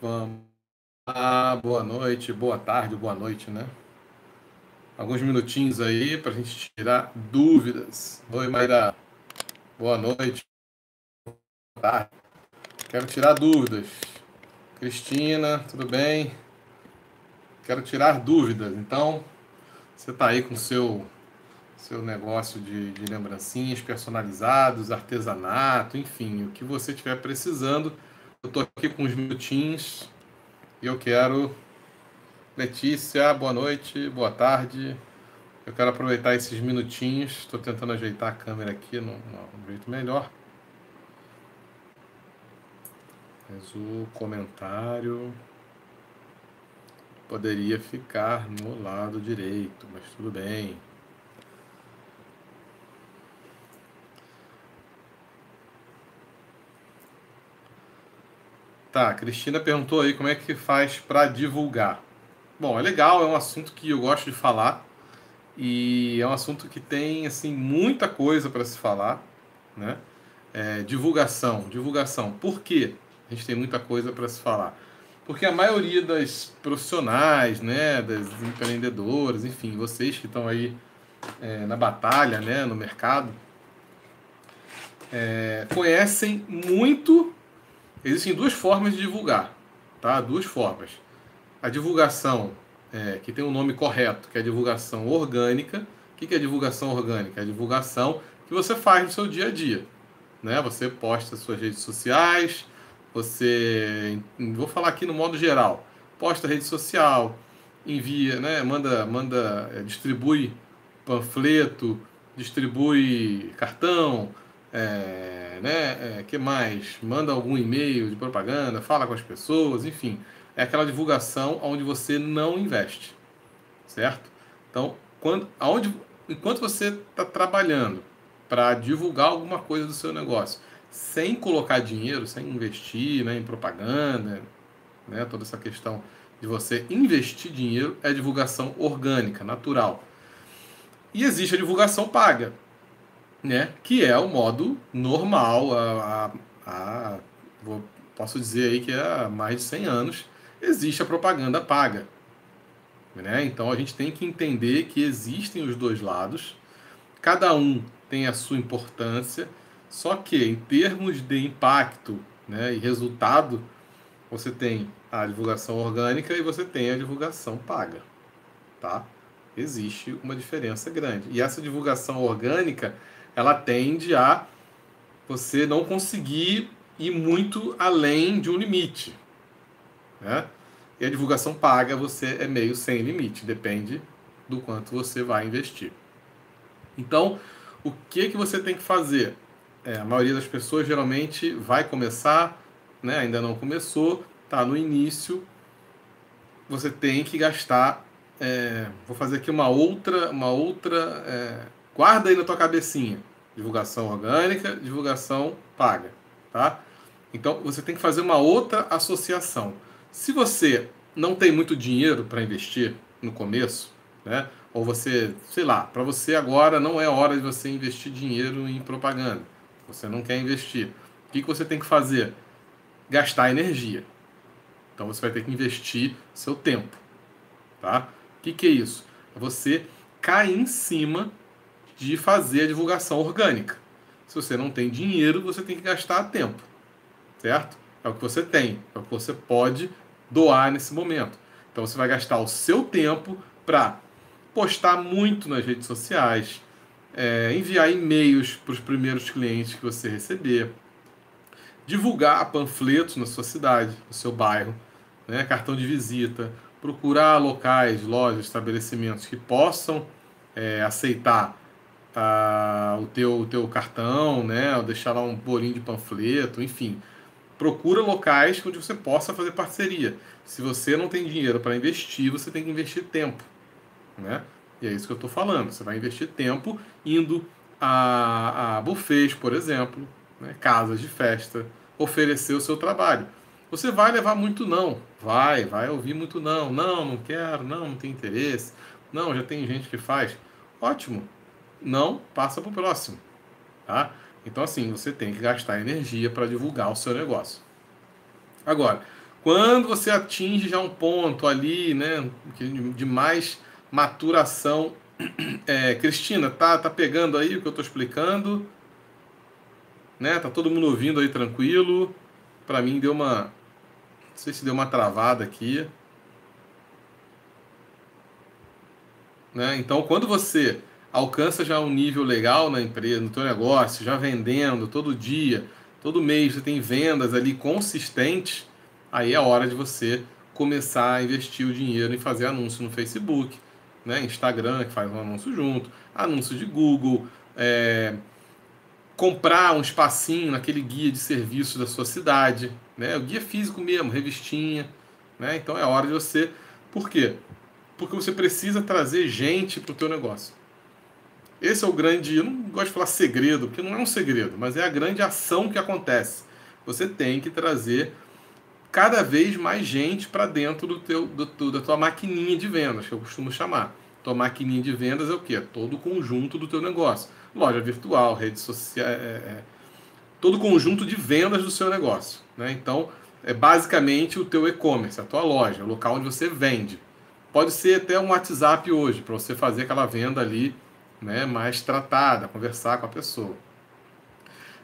Vamos. Ah, boa noite, boa tarde, boa noite, né? Alguns minutinhos aí para a gente tirar dúvidas. Oi, Maíra. Boa noite. Boa tarde. Quero tirar dúvidas. Cristina, tudo bem? Quero tirar dúvidas. Então, você está aí com seu seu negócio de, de lembrancinhas personalizados, artesanato, enfim, o que você estiver precisando. Eu estou aqui com uns minutinhos e eu quero. Letícia, boa noite, boa tarde. Eu quero aproveitar esses minutinhos. Estou tentando ajeitar a câmera aqui no, no jeito melhor. Mas o comentário poderia ficar no lado direito, mas tudo bem. Tá, a Cristina perguntou aí como é que faz para divulgar. Bom, é legal, é um assunto que eu gosto de falar e é um assunto que tem assim muita coisa para se falar, né? É, divulgação, divulgação. Por quê? A gente tem muita coisa para se falar. Porque a maioria das profissionais, né, das empreendedoras, enfim, vocês que estão aí é, na batalha, né, no mercado, é, conhecem muito Existem duas formas de divulgar, tá? Duas formas. A divulgação é, que tem o um nome correto, que é a divulgação orgânica. O que é divulgação orgânica? É a divulgação que você faz no seu dia a dia. Né? Você posta suas redes sociais, você. Vou falar aqui no modo geral. Posta rede social, envia, né? manda, manda, é, distribui panfleto, distribui cartão, é, né? É, que mais? Manda algum e-mail de propaganda, fala com as pessoas, enfim. É aquela divulgação onde você não investe, certo? Então, quando, aonde, enquanto você está trabalhando para divulgar alguma coisa do seu negócio, sem colocar dinheiro, sem investir né, em propaganda, né, toda essa questão de você investir dinheiro é divulgação orgânica, natural. E existe a divulgação paga né? Que é o modo normal, a, a, a vou, posso dizer aí que há mais de 100 anos existe a propaganda paga. Né? Então a gente tem que entender que existem os dois lados, cada um tem a sua importância, só que em termos de impacto né, e resultado, você tem a divulgação orgânica e você tem a divulgação paga. Tá? Existe uma diferença grande. E essa divulgação orgânica ela tende a você não conseguir ir muito além de um limite. Né? E a divulgação paga você é meio sem limite, depende do quanto você vai investir. Então, o que, que você tem que fazer? É, a maioria das pessoas geralmente vai começar, né, ainda não começou, está no início, você tem que gastar. É, vou fazer aqui uma outra, uma outra é, Guarda aí na tua cabecinha. Divulgação orgânica, divulgação paga, tá? Então você tem que fazer uma outra associação. Se você não tem muito dinheiro para investir no começo, né? Ou você, sei lá, para você agora não é hora de você investir dinheiro em propaganda. Você não quer investir. O que, que você tem que fazer? Gastar energia. Então você vai ter que investir seu tempo, tá? O que, que é isso? É você cair em cima de fazer a divulgação orgânica. Se você não tem dinheiro, você tem que gastar tempo, certo? É o que você tem, é o que você pode doar nesse momento. Então você vai gastar o seu tempo para postar muito nas redes sociais, é, enviar e-mails para os primeiros clientes que você receber, divulgar panfletos na sua cidade, no seu bairro, né, cartão de visita, procurar locais, lojas, estabelecimentos que possam é, aceitar a, o, teu, o teu cartão, né? Ou deixar lá um bolinho de panfleto, enfim. Procura locais onde você possa fazer parceria. Se você não tem dinheiro para investir, você tem que investir tempo, né? E é isso que eu estou falando. Você vai investir tempo indo a, a buffets, por exemplo, né? casas de festa, oferecer o seu trabalho. Você vai levar muito não, vai, vai ouvir muito não, não, não quero, não, não tem interesse, não, já tem gente que faz. Ótimo, não passa para o próximo. Tá? Então, assim, você tem que gastar energia para divulgar o seu negócio. Agora, Quando você atinge já um ponto ali, né, de mais maturação, é, Cristina, tá, tá pegando aí o que eu estou explicando? Né? Tá todo mundo ouvindo aí tranquilo? Para mim deu uma, não sei se deu uma travada aqui. Né? Então, quando você alcança já um nível legal na empresa, no teu negócio, já vendendo todo dia, todo mês você tem vendas ali consistentes, aí é hora de você começar a investir o dinheiro em fazer anúncio no Facebook, né? Instagram, que faz um anúncio junto, anúncio de Google, é, comprar um espacinho naquele guia de serviço da sua cidade, né? O guia físico mesmo, revistinha, né? Então é hora de você. Por quê? Porque você precisa trazer gente para o teu negócio. Esse é o grande, eu não gosto de falar segredo, porque não é um segredo, mas é a grande ação que acontece. Você tem que trazer cada vez mais gente para dentro do teu, do, da tua maquininha de vendas, que eu costumo chamar. Tua maquininha de vendas é o quê? Todo o conjunto do teu negócio. Loja virtual, rede social, é, é, todo o conjunto de vendas do seu negócio. Né? Então, é basicamente o teu e-commerce, a tua loja, o local onde você vende. Pode ser até um WhatsApp hoje, para você fazer aquela venda ali né, mais tratada, conversar com a pessoa.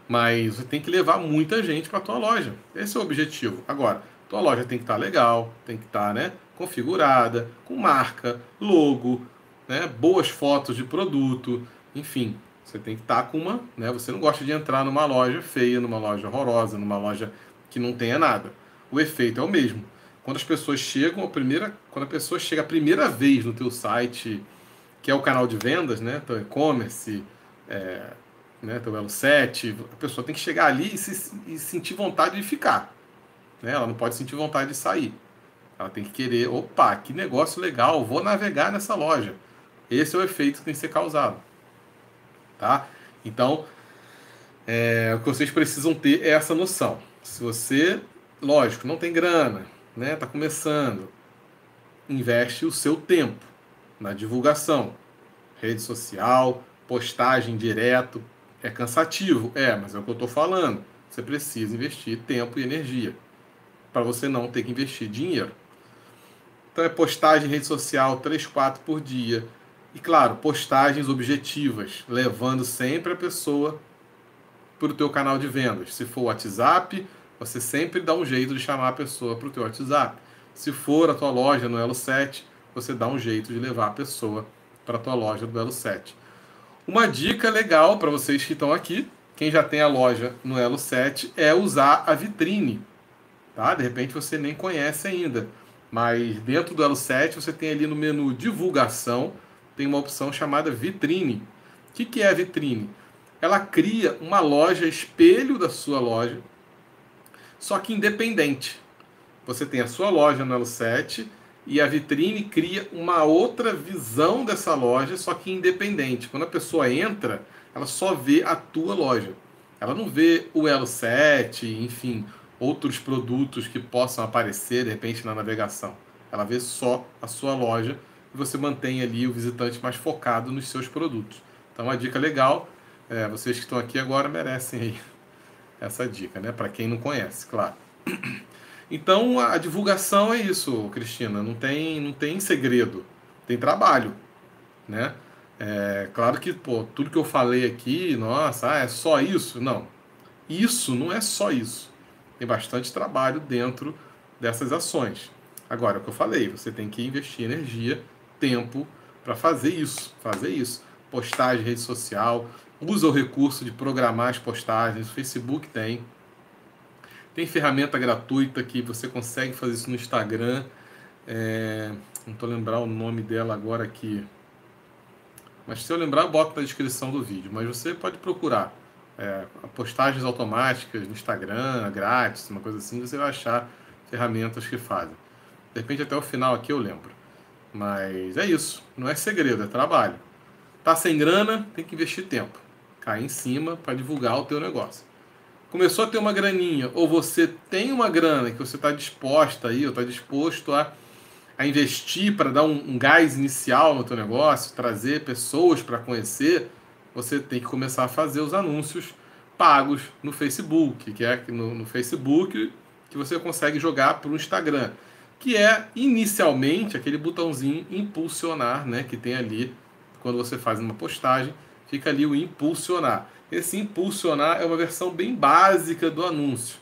Mas você tem que levar muita gente para a tua loja. Esse é o objetivo. Agora, tua loja tem que estar tá legal, tem que estar tá, né, configurada, com marca, logo, né, boas fotos de produto, enfim. Você tem que estar tá com uma, né, você não gosta de entrar numa loja feia, numa loja horrorosa, numa loja que não tenha nada. O efeito é o mesmo. Quando as pessoas chegam, a primeira, quando a pessoa chega a primeira vez no teu site, que é o canal de vendas, né, teu e-commerce, é, né, teu Elo 7, a pessoa tem que chegar ali e, se, e sentir vontade de ficar. Né? Ela não pode sentir vontade de sair. Ela tem que querer, opa, que negócio legal, vou navegar nessa loja. Esse é o efeito que tem que ser causado. Tá? Então, é, o que vocês precisam ter é essa noção. Se você, lógico, não tem grana, né, tá começando, investe o seu tempo na divulgação, rede social, postagem direto. É cansativo, é, mas é o que eu estou falando. Você precisa investir tempo e energia para você não ter que investir dinheiro. Então é postagem em rede social 3, 4 por dia. E claro, postagens objetivas, levando sempre a pessoa para o teu canal de vendas. Se for WhatsApp, você sempre dá um jeito de chamar a pessoa para o teu WhatsApp. Se for a tua loja no Elo 7, você dá um jeito de levar a pessoa para a tua loja do Elo 7. Uma dica legal para vocês que estão aqui, quem já tem a loja no Elo 7, é usar a vitrine. Tá? De repente você nem conhece ainda, mas dentro do Elo 7 você tem ali no menu divulgação, tem uma opção chamada vitrine. O que, que é a vitrine? Ela cria uma loja espelho da sua loja, só que independente. Você tem a sua loja no Elo 7 e a vitrine cria uma outra visão dessa loja, só que independente. Quando a pessoa entra, ela só vê a tua loja. Ela não vê o Elo 7, enfim, outros produtos que possam aparecer de repente na navegação. Ela vê só a sua loja e você mantém ali o visitante mais focado nos seus produtos. Então, uma dica legal. É, vocês que estão aqui agora merecem aí essa dica, né? Para quem não conhece, claro. Então a divulgação é isso, Cristina. Não tem, não tem segredo, tem trabalho, né? É, claro que pô, tudo que eu falei aqui, nossa, ah, é só isso? Não, isso não é só isso. Tem bastante trabalho dentro dessas ações. Agora, é o que eu falei, você tem que investir energia, tempo para fazer isso, fazer isso. Postagem, rede social, usa o recurso de programar as postagens. O Facebook tem, tem ferramenta gratuita que você consegue fazer isso no Instagram. É, não estou lembrando o nome dela agora aqui. Mas se eu lembrar, eu boto na descrição do vídeo. Mas você pode procurar é, postagens automáticas no Instagram, grátis, uma coisa assim, você vai achar ferramentas que fazem. De repente até o final aqui eu lembro. Mas é isso, não é segredo, é trabalho. Tá sem grana, tem que investir tempo. Cair em cima para divulgar o teu negócio começou a ter uma graninha, ou você tem uma grana que você está disposta aí, ou está disposto a, a investir para dar um, um, gás inicial no teu negócio, trazer pessoas para conhecer, você tem que começar a fazer os anúncios pagos no Facebook, que é no, no Facebook que você consegue jogar para o Instagram, que é inicialmente aquele botãozinho impulsionar, né, que tem ali quando você faz uma postagem, fica ali o impulsionar. Esse impulsionar é uma versão bem básica do anúncio,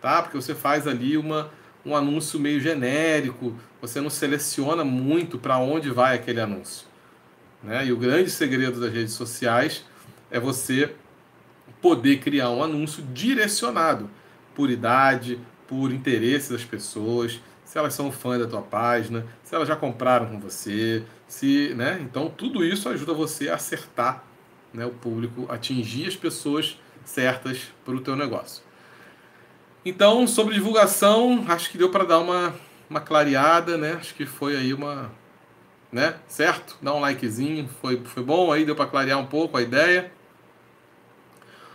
tá? Porque você faz ali uma, um anúncio meio genérico, você não seleciona muito para onde vai aquele anúncio. Né? E o grande segredo das redes sociais é você poder criar um anúncio direcionado por idade, por interesse das pessoas, se elas são fã da tua página, se elas já compraram com você, se, né? Então tudo isso ajuda você a acertar, né, o público, atingir as pessoas certas para o teu negócio. Então, sobre divulgação, acho que deu para dar uma, uma clareada, né? Acho que foi aí uma, né? Certo? Dá um likezinho, foi, foi bom aí, deu para clarear um pouco a ideia.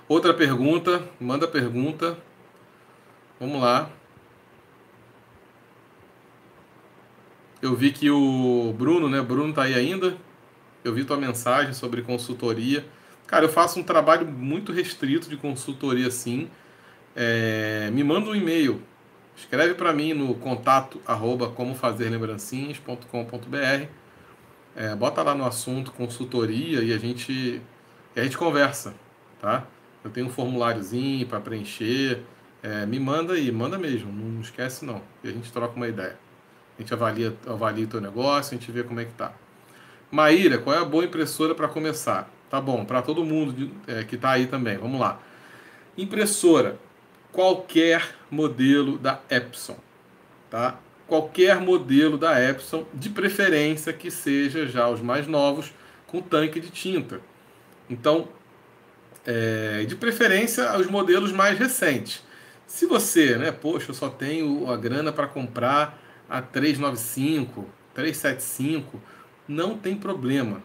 Outra pergunta, manda pergunta. Vamos lá. Eu vi que o Bruno, né? Bruno tá aí ainda. Eu vi tua mensagem sobre consultoria. Cara, eu faço um trabalho muito restrito de consultoria, sim. É, me manda um e-mail. Escreve para mim no contato arroba comofazerlembrancinhas.com.br. É, bota lá no assunto consultoria e a gente, a gente conversa, tá? Eu tenho um formuláriozinho para preencher. É, me manda aí, manda mesmo, não esquece não. E a gente troca uma ideia. A gente avalia, avalia o teu negócio, a gente vê como é que tá. Maíra, qual é a boa impressora para começar? Tá bom, para todo mundo é, que está aí também. Vamos lá. Impressora, qualquer modelo da Epson, tá? Qualquer modelo da Epson, de preferência que seja já os mais novos, com tanque de tinta. Então, é, de preferência os modelos mais recentes. Se você, né, poxa, eu só tenho a grana para comprar a 395, 375, não tem problema.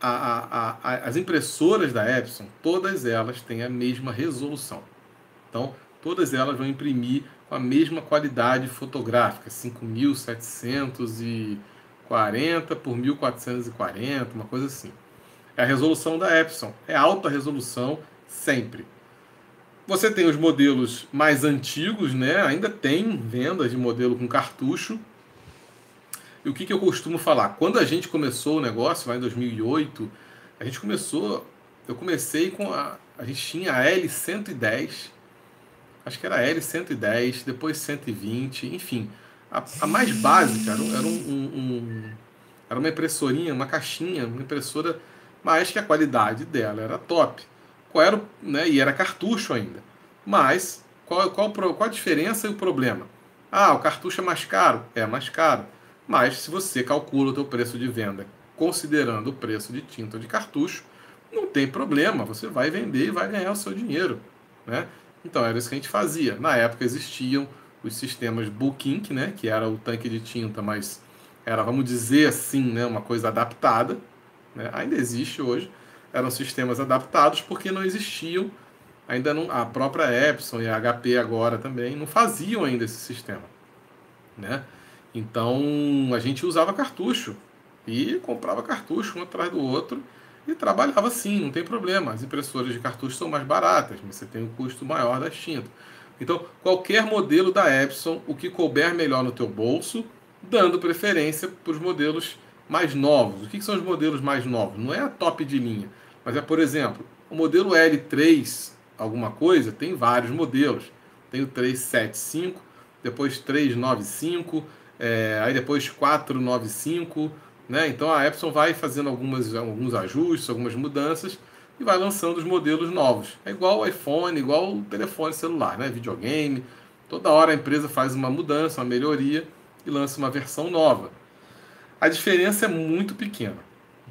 A, a, a, as impressoras da Epson, todas elas têm a mesma resolução. Então, todas elas vão imprimir com a mesma qualidade fotográfica, 5740 por 1440, uma coisa assim. É a resolução da Epson. É alta resolução sempre. Você tem os modelos mais antigos, né? Ainda tem vendas de modelo com cartucho. E o que, que eu costumo falar? Quando a gente começou o negócio, lá em 2008, a gente começou. Eu comecei com a. A gente tinha a L110, acho que era a L110, depois 120, enfim. A, a mais básica era, era, um, um, um, era uma impressorinha, uma caixinha, uma impressora mas que a qualidade dela era top. Qual era, né, e era cartucho ainda. Mas qual, qual, qual a diferença e o problema? Ah, o cartucho é mais caro? É mais caro. Mas se você calcula o teu preço de venda considerando o preço de tinta de cartucho, não tem problema, você vai vender e vai ganhar o seu dinheiro. Né? Então era isso que a gente fazia. Na época existiam os sistemas Book né, que era o tanque de tinta, mas era, vamos dizer assim, né, uma coisa adaptada, né? Ainda existe hoje, eram sistemas adaptados porque não existiam, ainda não, a própria Epson e a HP agora também não faziam ainda esse sistema. Né? Então a gente usava cartucho e comprava cartucho um atrás do outro e trabalhava assim, não tem problema. As impressoras de cartucho são mais baratas, mas você tem um custo maior das tintas. Então, qualquer modelo da Epson, o que couber melhor no teu bolso, dando preferência para os modelos mais novos. O que, são os modelos mais novos? Não é a top de linha, mas é, por exemplo, o modelo L3, alguma coisa, tem vários modelos. Tem o 375, depois 395, é, aí depois 495, né? Então a Epson vai fazendo algumas, alguns ajustes, algumas mudanças e vai lançando os modelos novos. É igual o iPhone, igual o telefone celular, né? Videogame. Toda hora a empresa faz uma mudança, uma melhoria e lança uma versão nova a diferença é muito pequena.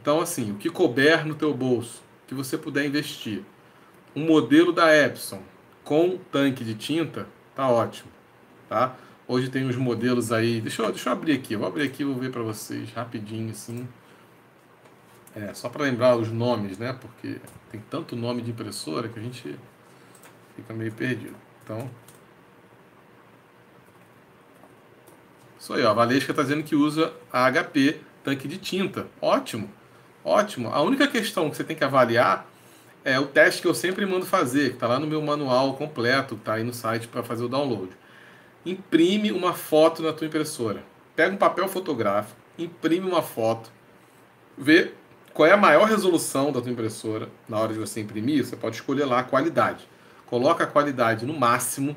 Então, assim, o que couber no teu bolso, que você puder investir, um modelo da Epson com tanque de tinta, tá ótimo, tá? Hoje tem uns modelos aí, deixa eu, deixa eu abrir aqui, eu vou abrir aqui e vou ver para vocês rapidinho, assim. É, só para lembrar os nomes, né? Porque tem tanto nome de impressora que a gente fica meio perdido. Então, Isso aí, ó, a Valesca está dizendo que usa a HP tanque de tinta. Ótimo, ótimo. A única questão que você tem que avaliar é o teste que eu sempre mando fazer, que está lá no meu manual completo, está aí no site para fazer o download. Imprime uma foto na tua impressora. Pega um papel fotográfico, imprime uma foto, vê qual é a maior resolução da tua impressora na hora de você imprimir, você pode escolher lá a qualidade. Coloca a qualidade no máximo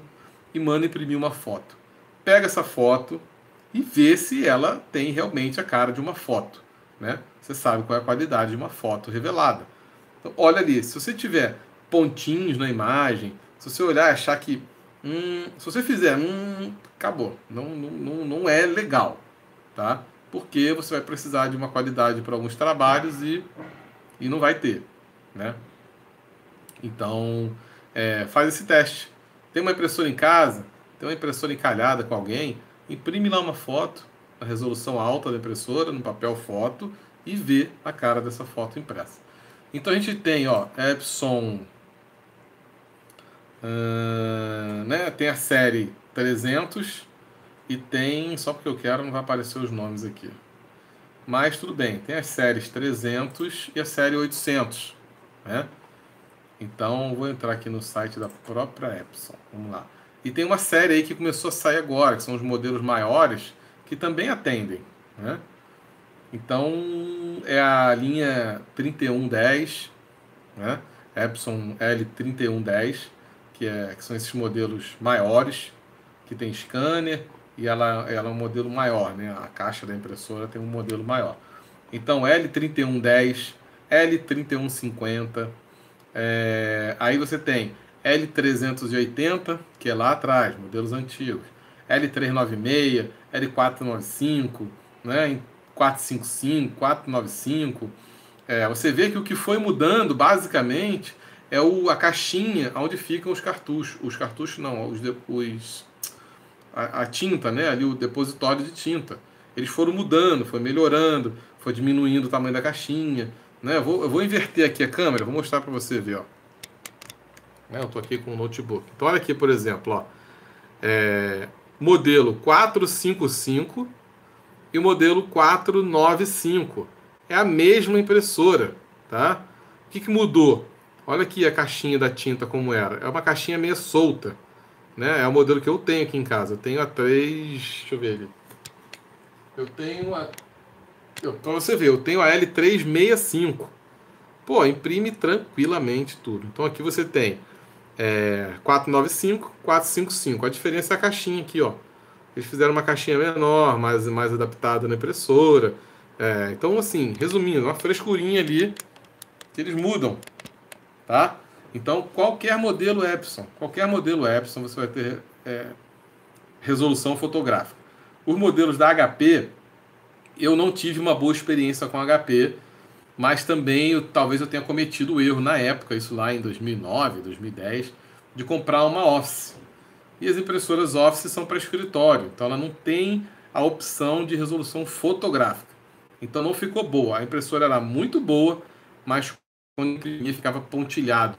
e manda imprimir uma foto. Pega essa foto e vê se ela tem realmente a cara de uma foto, né? Você sabe qual é a qualidade de uma foto revelada. Então, olha ali, se você tiver pontinhos na imagem, se você olhar e achar que hum, se você fizer hum, acabou, não, não, não é legal, tá? Porque você vai precisar de uma qualidade para alguns trabalhos e, e não vai ter, né? Então, é, faz esse teste. Tem uma impressora em casa, tem uma impressora encalhada com alguém, imprime lá uma foto, a resolução alta da impressora, no papel foto, e vê a cara dessa foto impressa. Então a gente tem, ó, Epson, né, tem a série 300 e tem, só porque eu quero, não vai aparecer os nomes aqui. Mas tudo bem, tem as séries 300 e a série 800, né? Então vou entrar aqui no site da própria Epson, vamos lá. E tem uma série aí que começou a sair agora, que são os modelos maiores, que também atendem, né? Então é a linha 3110, né? Epson L3110, que, é, que são esses modelos maiores, que tem scanner e ela, ela é um modelo maior, né? A caixa da impressora tem um modelo maior. Então L3110, L3150, é, aí você tem L380, que é lá atrás, modelos antigos, L396, L495, né? 455, 495. É, você vê que o que foi mudando, basicamente, é o, a caixinha onde ficam os cartuchos. Os cartuchos não, os, os a, a, tinta, né? Ali o depositório de tinta. Eles foram mudando, foi melhorando, foi diminuindo o tamanho da caixinha. Né? Eu, vou, eu vou inverter aqui a câmera, vou mostrar para você ver. Ó. Né? Eu estou aqui com o notebook. Então olha aqui, por exemplo, ó. É, modelo 455 e modelo 495. É a mesma impressora, tá? O que, que mudou? Olha aqui a caixinha da tinta como era. É uma caixinha meio solta, né? É o modelo que eu tenho aqui em casa. Eu tenho a 3, deixa eu ver ali. Eu tenho a para você ver, eu tenho a L365. Pô, imprime tranquilamente tudo. Então aqui você tem é, 495, 455. A diferença é a caixinha aqui, ó. Eles fizeram uma caixinha menor, mais, mais adaptada na impressora. É, então, assim, resumindo, uma frescurinha ali que eles mudam, tá? Então, qualquer modelo Epson, qualquer modelo Epson, você vai ter é, resolução fotográfica. Os modelos da HP, eu não tive uma boa experiência com HP, mas também eu, talvez eu tenha cometido o erro na época, isso lá em 2009, 2010, de comprar uma Office. E as impressoras Office são para escritório, então ela não tem a opção de resolução fotográfica. Então não ficou boa. A impressora era muito boa, mas quando imprimia ficava pontilhado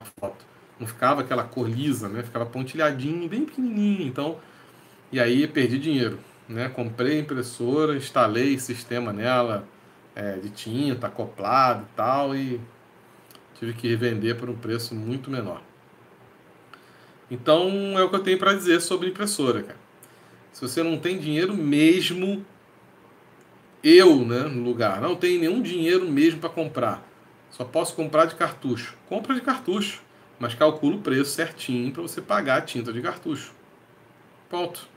a foto. Não ficava aquela cor lisa, né? Ficava pontilhadinho, bem pequenininho. Então, e aí perdi dinheiro, né? Comprei impressora, instalei sistema nela é, de tinta, acoplado e tal, e tive que revender por um preço muito menor. Então é o que eu tenho para dizer sobre impressora, cara. Se você não tem dinheiro mesmo, eu, né, no lugar, não tenho nenhum dinheiro mesmo para comprar. Só posso comprar de cartucho. Compra de cartucho, mas calcula o preço certinho para você pagar a tinta de cartucho. Ponto.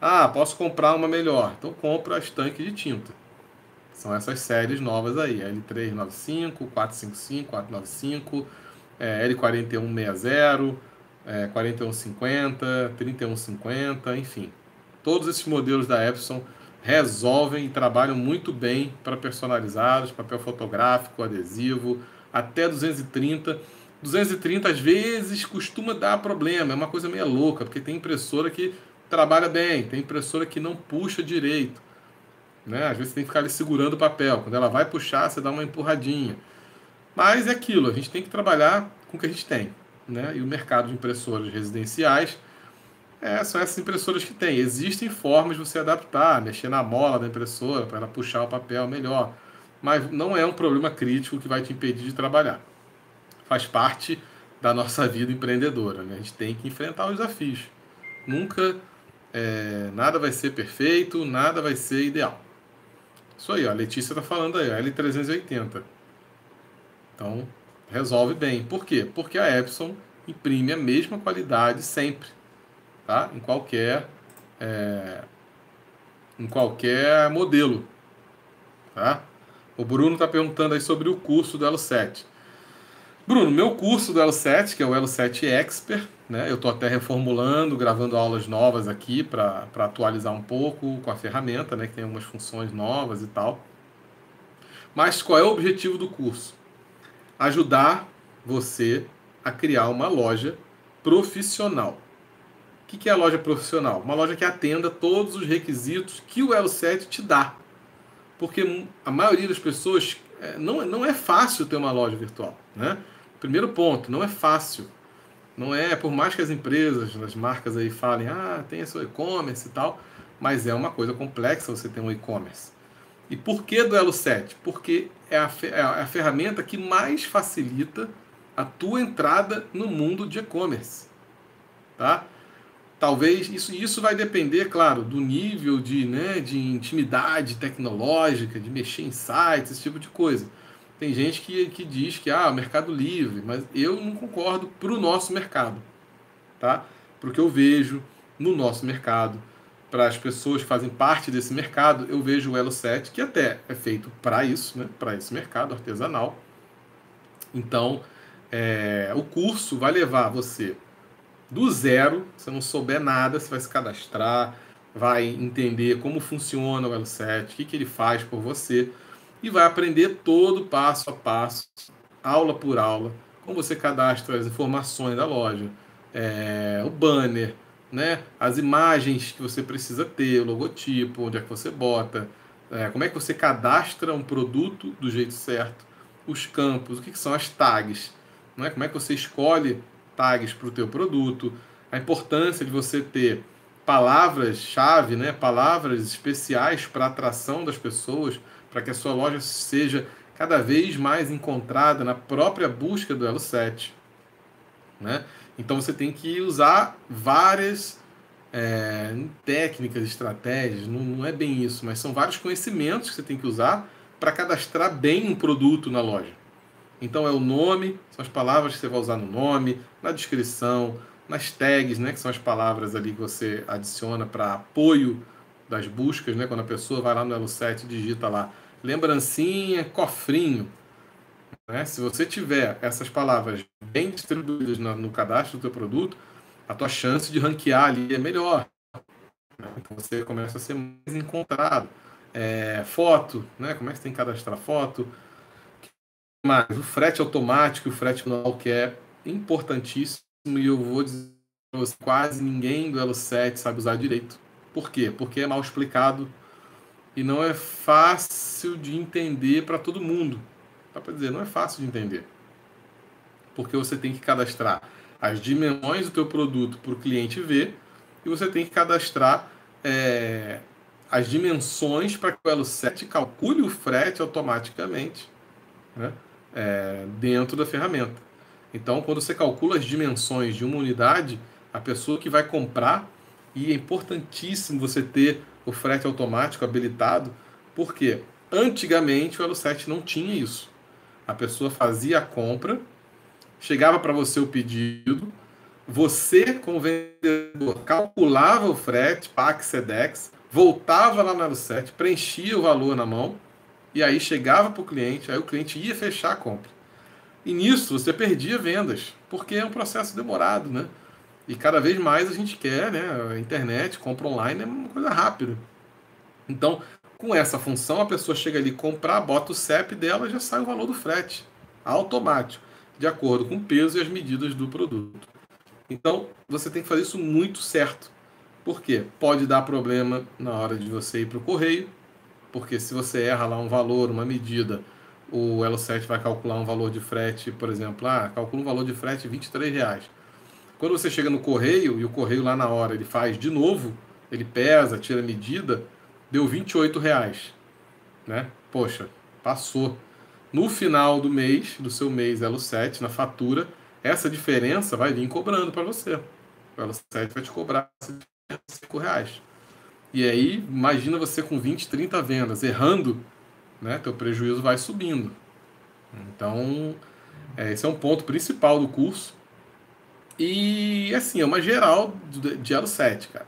Ah, posso comprar uma melhor. Então compra as tanques de tinta. São essas séries novas aí, L395, 455, 495, é, L4160, é, 4150, 3150, enfim. Todos esses modelos da Epson resolvem e trabalham muito bem para personalizados, papel fotográfico, adesivo, até 230. 230 às vezes costuma dar problema, é uma coisa meio louca, porque tem impressora que trabalha bem, tem impressora que não puxa direito. Né? Às vezes tem que ficar ali segurando o papel. Quando ela vai puxar, você dá uma empurradinha. Mas é aquilo, a gente tem que trabalhar com o que a gente tem né? e o mercado de impressoras residenciais é, são essas impressoras que tem. Existem formas de você adaptar, mexer na mola da impressora para ela puxar o papel melhor, mas não é um problema crítico que vai te impedir de trabalhar. Faz parte da nossa vida empreendedora. Né? A gente tem que enfrentar os desafios. Nunca é, nada vai ser perfeito, nada vai ser ideal. Isso aí, ó, a Letícia está falando aí, ó, L380. Então, resolve bem. Por quê? Porque a Epson imprime a mesma qualidade sempre, tá? Em qualquer é, em qualquer modelo, tá? O Bruno está perguntando aí sobre o curso do Elo 7. Bruno, meu curso do Elo 7, que é o Elo 7 Expert, né? Eu estou até reformulando, gravando aulas novas aqui para atualizar um pouco com a ferramenta, né? Que tem algumas funções novas e tal. Mas qual é o objetivo do curso? Ajudar você a criar uma loja profissional. O que é a loja profissional? Uma loja que atenda todos os requisitos que o Elo 7 te dá. Porque a maioria das pessoas é, não, não é fácil ter uma loja virtual. Né? Primeiro ponto, não é fácil. Não é, por mais que as empresas, as marcas aí falem, ah, tem seu e-commerce e tal, mas é uma coisa complexa você ter um e-commerce. E por que do Elo 7? Porque é a, é a ferramenta que mais facilita a tua entrada no mundo de e-commerce. Tá? Talvez isso, isso vai depender, claro, do nível de, né, de intimidade tecnológica, de mexer em sites, esse tipo de coisa. Tem gente que, que diz que ah, mercado livre, mas eu não concordo para o nosso mercado. Tá? Para o que eu vejo no nosso mercado, para as pessoas que fazem parte desse mercado, eu vejo o Elo 7, que até é feito para isso, né, para esse mercado artesanal. Então, é, o curso vai levar você do zero, se não souber nada, você vai se cadastrar, vai entender como funciona o Elo7, o que, que ele faz por você e vai aprender todo passo a passo, aula por aula, como você cadastra as informações da loja, é, o banner, né, as imagens que você precisa ter, o logotipo, onde é que você bota, é, como é que você cadastra um produto do jeito certo, os campos, o que, que são as tags, né? Como é que você escolhe tags para o teu produto? A importância de você ter palavras-chave, né? palavras especiais para atração das pessoas, para que a sua loja seja cada vez mais encontrada na própria busca do Elo 7. Né? Então você tem que usar várias é, técnicas, estratégias, não, não é bem isso, mas são vários conhecimentos que você tem que usar para cadastrar bem um produto na loja. Então é o nome, são as palavras que você vai usar no nome, na descrição, nas tags, né, que são as palavras ali que você adiciona para apoio das buscas, né, quando a pessoa vai lá no Elo 7 e digita lá lembrancinha, cofrinho. Né? Se você tiver essas palavras bem distribuídas no, no cadastro do teu produto, a tua chance de ranquear ali é melhor. Né? Então você começa a ser mais encontrado. É, foto, né? como é que você tem que cadastrar foto? Mas o frete automático, o frete manual, que é importantíssimo, e eu vou dizer quase ninguém do Elo 7 sabe usar direito. Por quê? Porque é mal explicado e não é fácil de entender para todo mundo. Dá para dizer, não é fácil de entender. Porque você tem que cadastrar as dimensões do teu produto para o cliente ver e você tem que cadastrar é, as dimensões para que o Elo 7 calcule o frete automaticamente. Né? É, dentro da ferramenta. Então, quando você calcula as dimensões de uma unidade, a pessoa que vai comprar, e é importantíssimo você ter o frete automático habilitado, porque antigamente o Elo 7 não tinha isso. A pessoa fazia a compra, chegava para você o pedido, você, como vendedor, calculava o frete, PAC, SEDEX, voltava lá no Elo 7, preenchia o valor na mão, e aí chegava para o cliente, aí o cliente ia fechar a compra. E nisso você perdia vendas, porque é um processo demorado, né? E cada vez mais a gente quer, né? A internet, compra online é uma coisa rápida. Então, com essa função, a pessoa chega ali, comprar, bota o CEP dela, já sai o valor do frete, automático, de acordo com o peso e as medidas do produto. Então, você tem que fazer isso muito certo. Por quê? Pode dar problema na hora de você ir para o correio, porque se você erra lá um valor, uma medida, o Elo 7 vai calcular um valor de frete, por exemplo, ah, calcula um valor de frete de 23 reais. Quando você chega no correio e o correio lá na hora ele faz de novo, ele pesa, tira a medida, deu 28 reais, né? Poxa, passou. No final do mês, do seu mês Elo 7, na fatura, essa diferença vai vir cobrando para você. O Elo 7 vai te cobrar essa 5 reais. E aí, imagina você com 20, 30 vendas, errando, né? Teu prejuízo vai subindo. Então, é, esse é um ponto principal do curso. E assim, é uma geral de Elo 7, cara.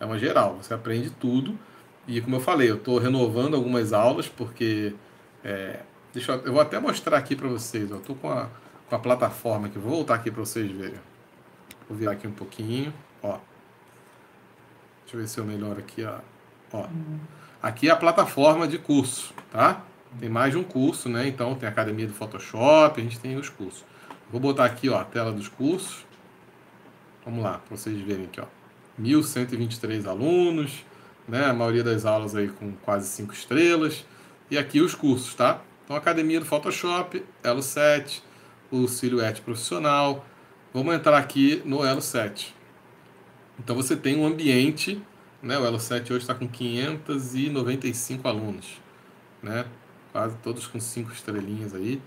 É uma geral, você aprende tudo. E como eu falei, eu estou renovando algumas aulas, porque. É, deixa eu, eu vou até mostrar aqui para vocês. Eu estou com a, com a plataforma aqui, vou voltar aqui para vocês verem. Vou virar aqui um pouquinho. Ó. Deixa eu ver se eu melhoro aqui. Ó. ó. Aqui é a plataforma de curso, tá? Tem mais de um curso, né? Então tem a academia do Photoshop, a gente tem os cursos. Vou botar aqui ó, a tela dos cursos. Vamos lá, para vocês verem aqui. Ó. 1.123 alunos, né? a maioria das aulas aí com quase 5 estrelas. E aqui os cursos, tá? Então, Academia do Photoshop, Elo 7, o Silhouette Profissional. Vamos entrar aqui no Elo 7. Então, você tem um ambiente, né? o Elo 7 hoje está com 595 alunos, né? quase todos com 5 estrelinhas aí.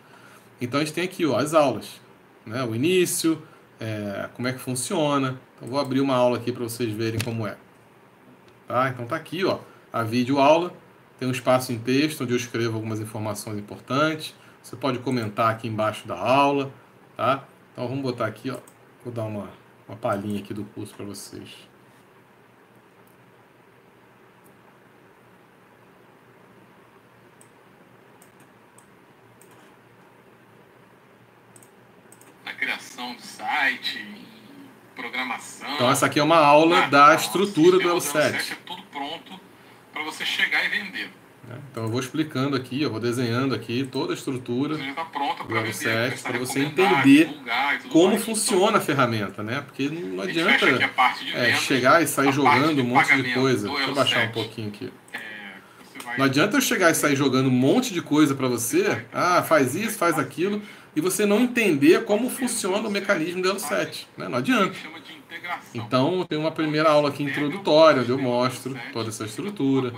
Então, a gente tem aqui ó, as aulas, né? o início, é, como é que funciona. Então, vou abrir uma aula aqui para vocês verem como é. Tá? Então, tá aqui ó, a vídeo aula. Tem um espaço em texto onde eu escrevo algumas informações importantes. Você pode comentar aqui embaixo da aula. Tá? Então, vamos botar aqui, ó, vou dar uma, uma palhinha aqui do curso para vocês. criação do site, programação. Então essa aqui é uma aula da estrutura do L7. É tudo pronto para você chegar e vender. É, então eu vou explicando aqui, eu vou desenhando aqui toda a estrutura tá do L7 para você entender como mais. funciona então, a ferramenta, né? Porque não adianta é, chegar e sair jogando um monte de coisa. Deixa eu baixar um pouquinho aqui. É, não adianta eu chegar e sair jogando um monte de coisa para você. Ah, faz isso, faz aquilo e você não entender como funciona o mecanismo do L7. Né? Não adianta. Então, tem uma primeira aula aqui introdutória, onde eu mostro toda essa estrutura.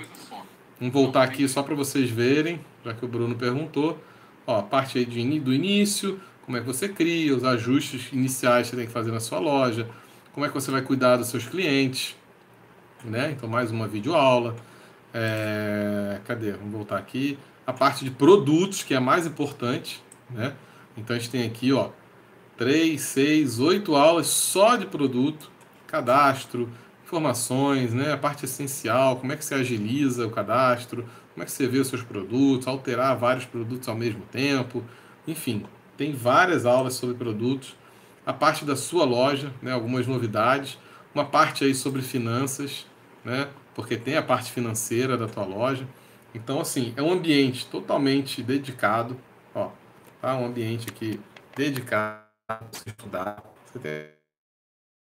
Vamos voltar aqui só para vocês verem, já que o Bruno perguntou. Ó, a parte aí de, do início, como é que você cria, os ajustes iniciais que você tem que fazer na sua loja, como é que você vai cuidar dos seus clientes. Né? Então, mais uma videoaula. É... Cadê? Vamos voltar aqui. A parte de produtos, que é a mais importante. Né? Então a gente tem aqui, ó, 3, 6, 8 aulas só de produto, cadastro, informações, né, a parte essencial, como é que você agiliza o cadastro, como é que você vê os seus produtos, alterar vários produtos ao mesmo tempo, enfim, tem várias aulas sobre produtos, a parte da sua loja, né, algumas novidades, uma parte aí sobre finanças, né, porque tem a parte financeira da tua loja. Então, assim, é um ambiente totalmente dedicado, ó, Tá? Um ambiente aqui dedicado você estudar. Você tem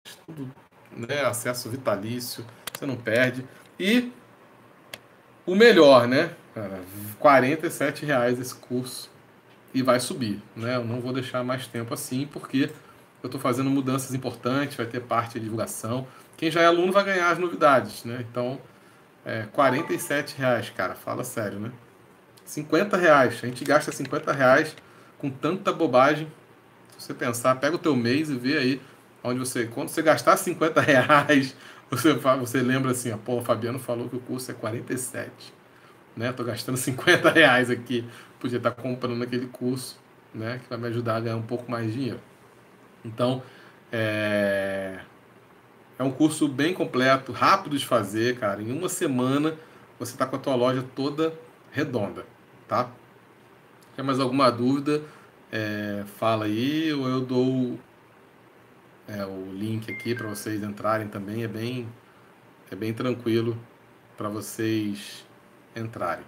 estudo, né? acesso vitalício, você não perde. E o melhor, né? Cara, 47 reais esse curso e vai subir, né? Eu não vou deixar mais tempo assim, porque eu estou fazendo mudanças importantes, vai ter parte de divulgação. Quem já é aluno vai ganhar as novidades, né? Então, é, 47 reais, cara, fala sério, né? 50 reais, a gente gasta 50 reais com tanta bobagem. Se você pensar, pega o teu mês e vê aí onde você, quando você gastar 50 reais, você, você lembra assim, pô, o Fabiano falou que o curso é 47, né? Tô gastando 50 reais aqui, podia estar comprando aquele curso, né? Que vai me ajudar a ganhar um pouco mais de dinheiro. Então, é, é um curso bem completo, rápido de fazer, cara. Em uma semana você está com a tua loja toda redonda, tá? Tem mais alguma dúvida? É, fala aí, ou eu dou é, o link aqui para vocês entrarem também. É bem, é bem tranquilo para vocês entrarem.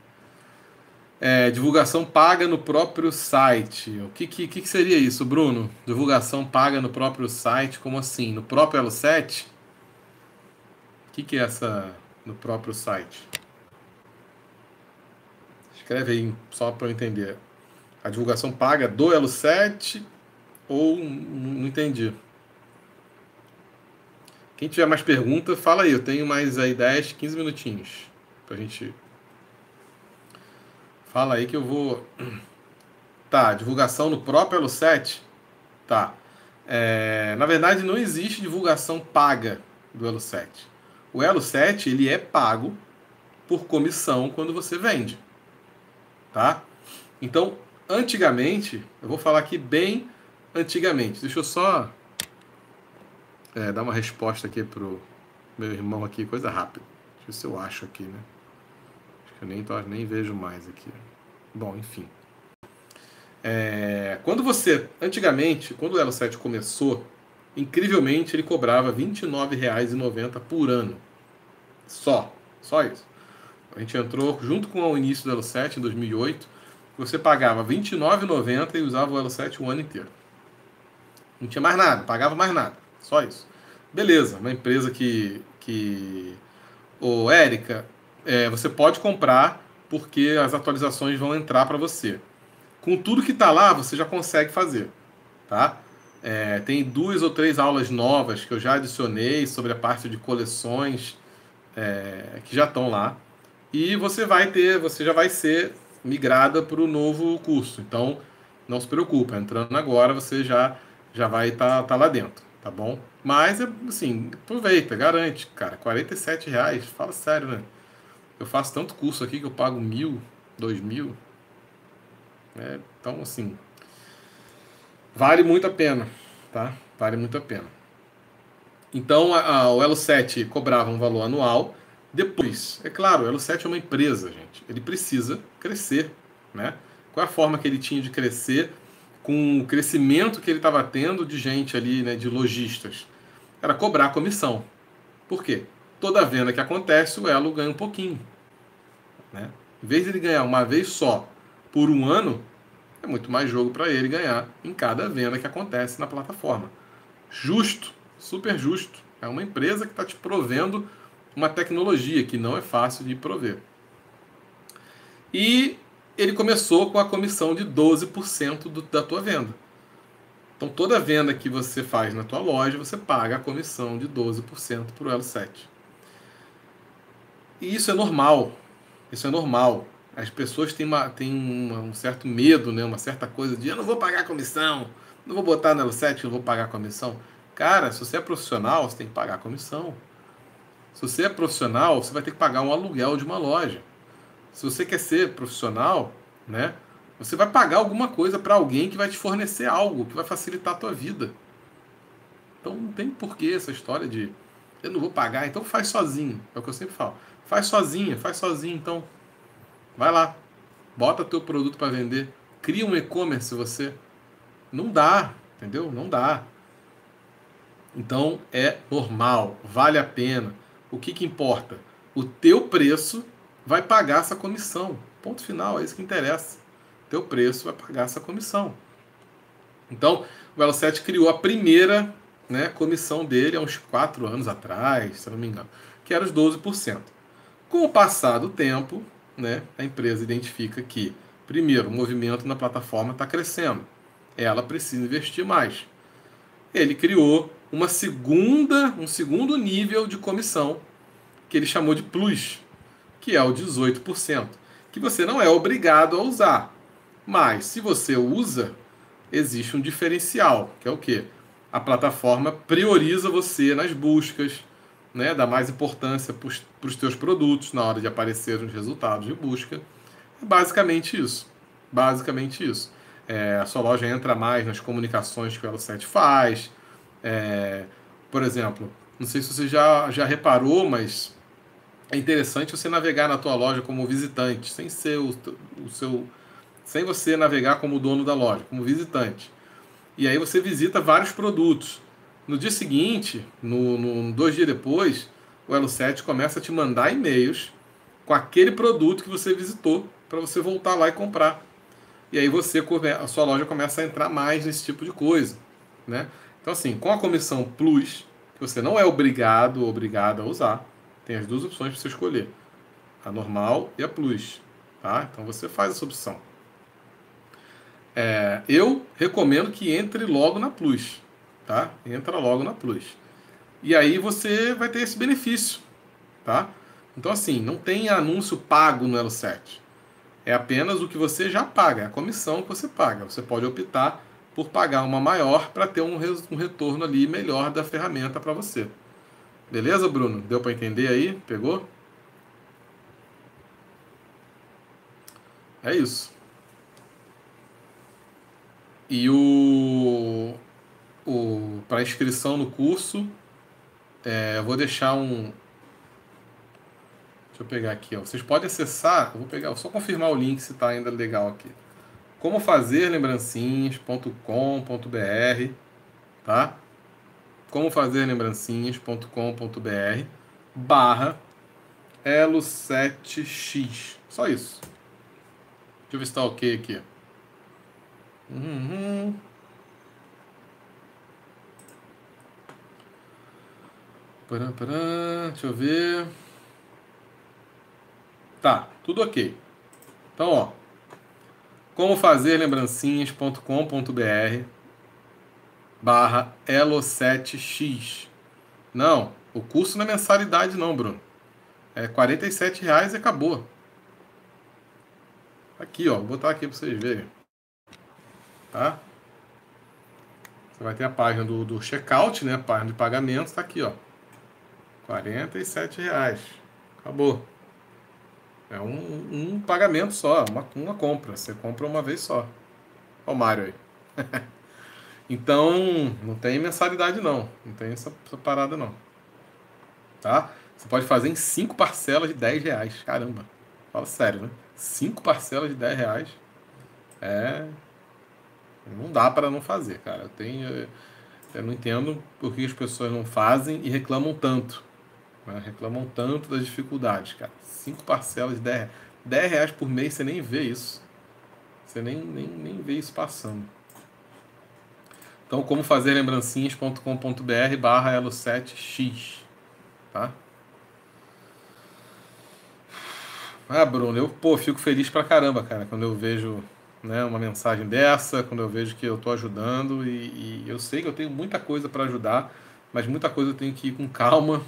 É, divulgação paga no próprio site. O que, que, que seria isso, Bruno? Divulgação paga no próprio site? Como assim? No próprio Elo7? O que, que é essa no próprio site? Escreve aí só para eu entender a divulgação paga do Elo 7 ou não entendi. Quem tiver mais perguntas, fala aí. Eu tenho mais aí 10, 15 minutinhos pra gente. Fala aí que eu vou. Tá, divulgação no próprio Elo 7. Tá. É, na verdade, não existe divulgação paga do Elo 7. O Elo 7 ele é pago por comissão quando você vende, tá? Então, antigamente, eu vou falar aqui bem antigamente. Deixa eu só é, dar uma resposta aqui pro meu irmão aqui, coisa rápida. Deixa eu ver se eu acho aqui, né? Acho que eu nem, tô, nem vejo mais aqui. Bom, enfim. É, quando você, antigamente, quando o Elo 7 começou, incrivelmente ele cobrava R$ 29,90 por ano. Só, só isso. A gente entrou junto com o início do Elo 7 em 2008, você pagava R$ 29,90 e usava o Elo 7 o ano inteiro. Não tinha mais nada, pagava mais nada, só isso. Beleza, uma empresa que. que... Ô, Érica, é, você pode comprar porque as atualizações vão entrar para você com tudo que está lá, você já consegue fazer, tá? É, tem duas ou três aulas novas que eu já adicionei sobre a parte de coleções é, que já estão lá. E você vai ter, você já vai ser migrada para o novo curso. Então, não se preocupe, entrando agora você já, já vai estar tá, tá lá dentro, tá bom? Mas, assim, aproveita, garante, cara, 47 reais, fala sério, né? Eu faço tanto curso aqui que eu pago mil, dois mil, é, então, assim, vale muito a pena, tá? Vale muito a pena. Então, a, a, o Elo 7 cobrava um valor anual. Depois, é claro, o Elo 7 é uma empresa, gente. Ele precisa crescer, né? Qual é a forma que ele tinha de crescer com o crescimento que ele estava tendo de gente ali, né, de lojistas? Era cobrar comissão. Por quê? Toda venda que acontece, o Elo ganha um pouquinho. Né? Em vez de ele ganhar uma vez só por um ano, é muito mais jogo para ele ganhar em cada venda que acontece na plataforma. Justo, super justo. É uma empresa que está te provendo uma tecnologia que não é fácil de prover. E ele começou com a comissão de 12% do, da tua venda. Então toda venda que você faz na tua loja, você paga a comissão de 12% para o Elo 7. E isso é normal. Isso é normal as pessoas têm, uma, têm uma, um certo medo, né? uma certa coisa de eu não vou pagar comissão, não vou botar no L7, não vou pagar comissão. Cara, se você é profissional, você tem que pagar comissão. Se você é profissional, você vai ter que pagar um aluguel de uma loja. Se você quer ser profissional, né, você vai pagar alguma coisa para alguém que vai te fornecer algo, que vai facilitar a tua vida. Então não tem porquê essa história de eu não vou pagar, então faz sozinho. É o que eu sempre falo. Faz sozinha, faz sozinho, então Vai lá, bota teu produto para vender, cria um e-commerce você. Não dá, entendeu? Não dá. Então é normal, vale a pena. O que, que importa? O teu preço vai pagar essa comissão. Ponto final, é isso que interessa. Teu preço vai pagar essa comissão. Então, o Elo7 criou a primeira né, comissão dele há uns 4 anos atrás, se não me engano, que era os 12%. Com o passar do tempo, né, a empresa identifica que, primeiro, o movimento na plataforma está crescendo, ela precisa investir mais. Ele criou uma segunda, um segundo nível de comissão que ele chamou de plus, que é o 18%, que você não é obrigado a usar. Mas se você usa, existe um diferencial, que é o quê? A plataforma prioriza você nas buscas, né, dar mais importância para os teus produtos na hora de aparecer os resultados de busca. É basicamente isso. Basicamente isso. É, a sua loja entra mais nas comunicações que o Elo7 faz. É, por exemplo, não sei se você já, já reparou, mas é interessante você navegar na tua loja como visitante, sem ser o, o seu, sem você navegar como dono da loja, como visitante. E aí você visita vários produtos. No dia seguinte, no, no, dois dias depois, o Elo 7 começa a te mandar e-mails com aquele produto que você visitou para você voltar lá e comprar. E aí você a sua loja começa a entrar mais nesse tipo de coisa, né? Então assim, com a comissão Plus, que você não é obrigado obrigada a usar, tem as duas opções para você escolher, a normal e a Plus, tá? Então você faz essa opção. É, eu recomendo que entre logo na Plus, tá? Entra logo na Plus. E aí você vai ter esse benefício, tá? Então assim, não tem anúncio pago no Elo 7. É apenas o que você já paga, é a comissão que você paga. Você pode optar por pagar uma maior para ter um, um retorno ali melhor da ferramenta para você. Beleza, Bruno? Deu para entender aí? Pegou? É isso. E o, o para inscrição no curso, é, eu vou deixar um. Deixa eu pegar aqui. Ó. Vocês podem acessar. Eu vou pegar, só confirmar o link se está ainda legal aqui. Como fazer lembrancinhas.com.br, tá? Como fazer lembrancinhas.com.br barra elo 7x. Só isso. Deixa eu ver se está ok aqui. Uhum. Pará, pará, deixa eu ver. Tá, tudo ok. Então, ó. Como fazer lembrancinhas.com.br barra Elo7X. Não, o curso não é mensalidade não, Bruno. É R$ reais e acabou. Aqui, ó, vou botar aqui para vocês verem. Tá? Você vai ter a página do, do checkout, né? A página de pagamento, tá aqui, ó. R$ reais. Acabou. É um, um pagamento só, uma, uma compra. Você compra uma vez só. Olha o Mário aí. então, não tem mensalidade não. Não tem essa, essa, parada não. Tá? Você pode fazer em cinco parcelas de 10 reais. Caramba. Fala sério, né? Cinco parcelas de 10 reais. É. Não dá para não fazer, cara. Eu, tenho, eu não entendo por que as pessoas não fazem e reclamam tanto. Né? Reclamam tanto das dificuldades, cara. Cinco parcelas de 10, 10 reais por mês, você nem vê isso. Você nem, nem, nem vê isso passando. Então, como fazer lembrancinhas.com.br barra elo7x. Tá? Ah, Bruno, eu pô, fico feliz pra caramba, cara, quando eu vejo né, uma mensagem dessa, quando eu vejo que eu tô ajudando e, e eu sei que eu tenho muita coisa para ajudar, mas muita coisa eu tenho que ir com calma,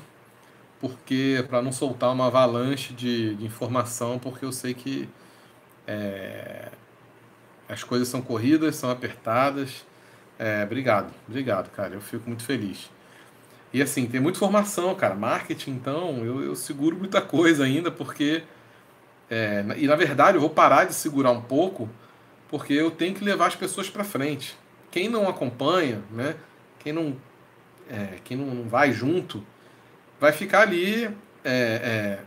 porque para não soltar uma avalanche de, de, informação, porque eu sei que é, as coisas são corridas, são apertadas. É, obrigado, obrigado, cara. Eu fico muito feliz. E assim, tem muita formação, cara. Marketing, então, eu, eu seguro muita coisa ainda, porque. É, e na verdade, eu vou parar de segurar um pouco, porque eu tenho que levar as pessoas para frente. Quem não acompanha, né? Quem não, é, quem não vai junto, vai ficar ali é, é,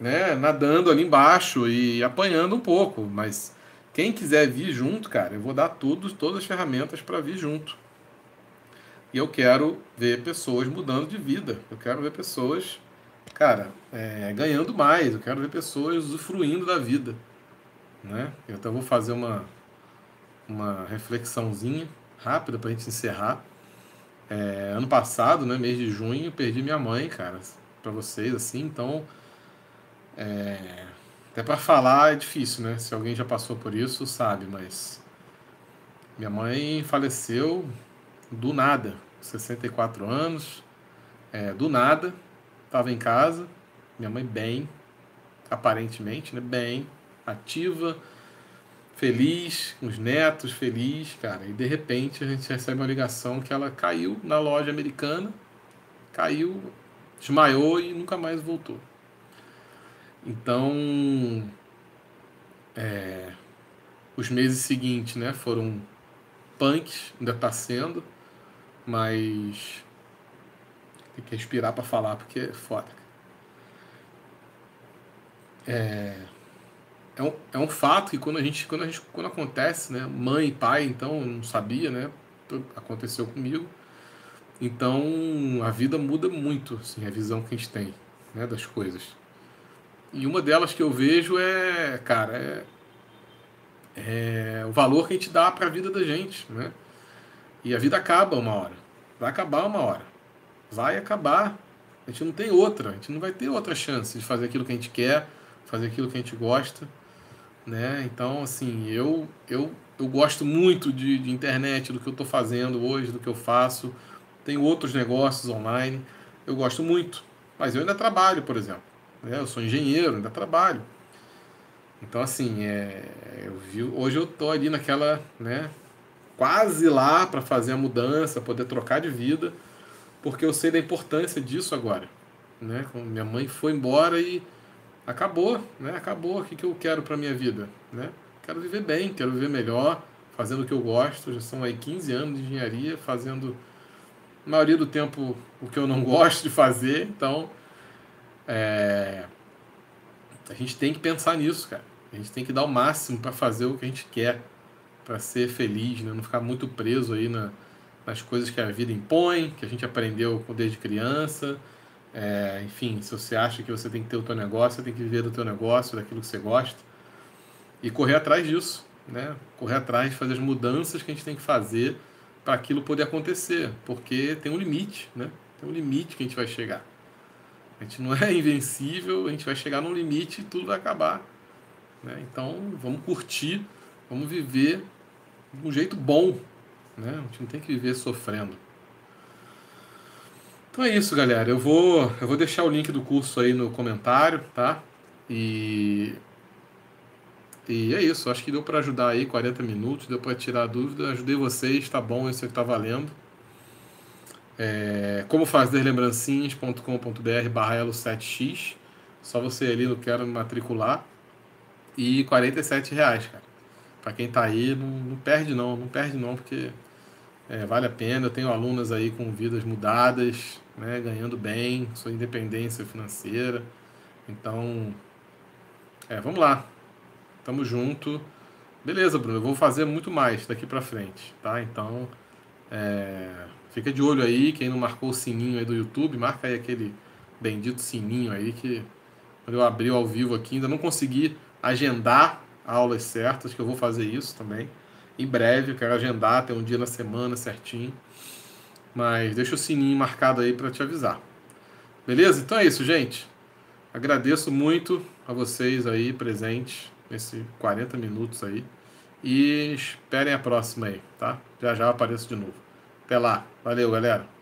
né, nadando ali embaixo e apanhando um pouco. Mas quem quiser vir junto, cara, eu vou dar tudo, todas as ferramentas para vir junto. E eu quero ver pessoas mudando de vida. Eu quero ver pessoas, cara, é, ganhando mais. Eu quero ver pessoas usufruindo da vida. Né? Eu então vou fazer uma, uma reflexãozinha rápida para a gente encerrar. É, ano passado, né, mês de junho, perdi minha mãe, cara, para vocês, assim, então. É, até para falar é difícil, né? Se alguém já passou por isso, sabe, mas. Minha mãe faleceu do nada, 64 anos, é, do nada, estava em casa, minha mãe bem, aparentemente, né? Bem, ativa, feliz, com os netos, feliz, cara. E de repente a gente recebe uma ligação que ela caiu na loja americana, caiu, desmaiou e nunca mais voltou. Então, é, os meses seguintes, né, foram punks, ainda está sendo, mas tem que respirar para falar porque é foda. É, é um, é um fato que quando a gente quando a gente quando acontece né mãe e pai então não sabia né aconteceu comigo então a vida muda muito assim a visão que a gente tem né das coisas e uma delas que eu vejo é cara é, é o valor que a gente dá para a vida da gente né e a vida acaba uma hora vai acabar uma hora vai acabar a gente não tem outra a gente não vai ter outra chance de fazer aquilo que a gente quer fazer aquilo que a gente gosta né? Então, assim, eu, eu, eu gosto muito de, de internet, do que eu estou fazendo hoje, do que eu faço. Tenho outros negócios online, eu gosto muito. Mas eu ainda trabalho, por exemplo. Né? Eu sou engenheiro, ainda trabalho. Então, assim, é, eu vi, hoje eu estou ali naquela, né, quase lá para fazer a mudança, poder trocar de vida. porque eu sei da importância disso agora. Né? Minha mãe foi embora e acabou, né? Acabou o que, que eu quero para minha vida, né? Quero viver bem, quero viver melhor, fazendo o que eu gosto. Já são aí 15 anos de engenharia, fazendo a maioria do tempo o que eu não gosto de fazer. Então, é... a gente tem que pensar nisso, cara. A gente tem que dar o máximo para fazer o que a gente quer, para ser feliz, né? não ficar muito preso aí na, nas coisas que a vida impõe, que a gente aprendeu desde criança. É, enfim, se você acha que você tem que ter o teu negócio, você tem que viver do teu negócio, daquilo que você gosta e correr atrás disso, né? Correr atrás de fazer as mudanças que a gente tem que fazer para aquilo poder acontecer, porque tem um limite, né? Tem um limite que a gente vai chegar. A gente não é invencível, a gente vai chegar num limite e tudo vai acabar. Né? Então, vamos curtir, vamos viver de um jeito bom, né? A gente não tem que viver sofrendo. Então é isso, galera. Eu vou, eu vou deixar o link do curso aí no comentário, tá? E e é isso. Acho que deu para ajudar aí 40 minutos, deu para tirar dúvida. Ajudei vocês, tá bom? Isso está valendo. É, como fazer lembrancinhas.com.br barra elo 7x. Só você ali no Quero matricular. E 47 reais, cara. Para quem tá aí, não, não, perde não, não perde não, porque é, vale a pena. Eu tenho alunas aí com vidas mudadas, né, ganhando bem, sua independência financeira. Então, é, vamos lá. Tamo junto. Beleza, Bruno, eu vou fazer muito mais daqui para frente, tá? Então, é, fica de olho aí, quem não marcou o sininho aí do YouTube, marca aí aquele bendito sininho aí que quando eu abri ao vivo aqui, ainda não consegui agendar aulas certas, que eu vou fazer isso também. Em breve, eu quero agendar, ter um dia na semana certinho. Mas deixa o sininho marcado aí para te avisar. Beleza? Então é isso, gente. Agradeço muito a vocês aí presentes nesse 40 minutos aí. E esperem a próxima aí, tá? Já já apareço de novo. Até lá. Valeu, galera.